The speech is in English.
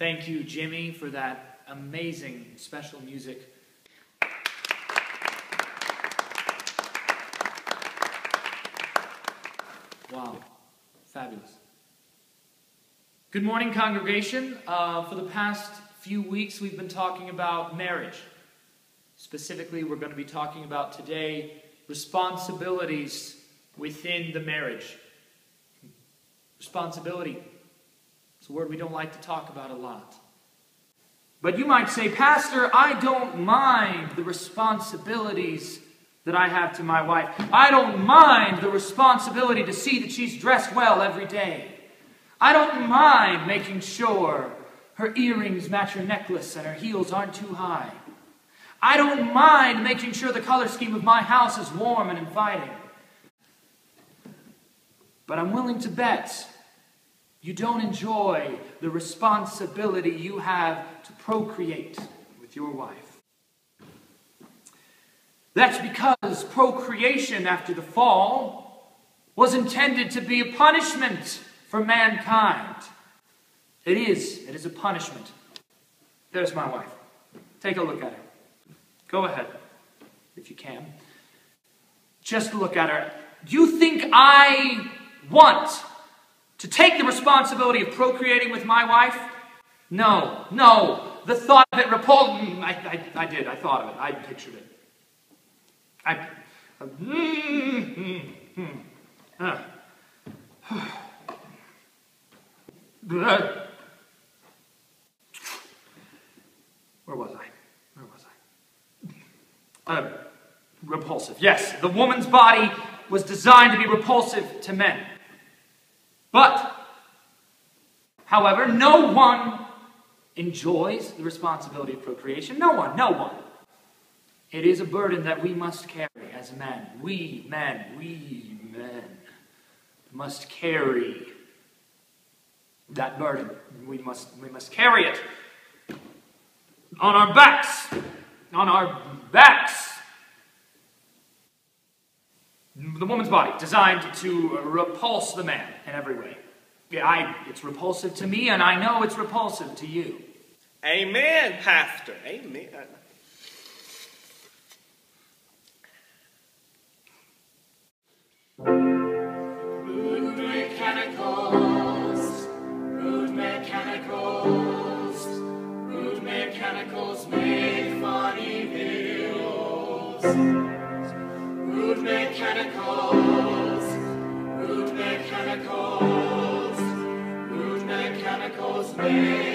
Thank you, Jimmy, for that amazing special music. Wow, fabulous. Good morning, congregation. Uh, for the past few weeks, we've been talking about marriage. Specifically, we're going to be talking about today responsibilities within the marriage. Responsibility. It's a word we don't like to talk about a lot. But you might say, Pastor, I don't mind the responsibilities that I have to my wife. I don't mind the responsibility to see that she's dressed well every day. I don't mind making sure her earrings match her necklace and her heels aren't too high. I don't mind making sure the color scheme of my house is warm and inviting. But I'm willing to bet you don't enjoy the responsibility you have to procreate with your wife. That's because procreation after the fall was intended to be a punishment for mankind. It is. It is a punishment. There's my wife. Take a look at her. Go ahead, if you can. Just look at her. You think I want to take the responsibility of procreating with my wife? No, no. The thought of it repulsed me. I, I, I did. I thought of it. I pictured it. I. Uh, mm, mm, mm, uh. Where was I? Where was I? Uh, repulsive. Yes, the woman's body was designed to be repulsive to men. But, however, no one enjoys the responsibility of procreation. No one, no one. It is a burden that we must carry as men. We men, we men must carry that burden. We must, we must carry it on our backs. On our backs. The woman's body, designed to repulse the man in every way. Yeah, I, it's repulsive to me, and I know it's repulsive to you. Amen, Pastor. Amen. Rude mechanicals,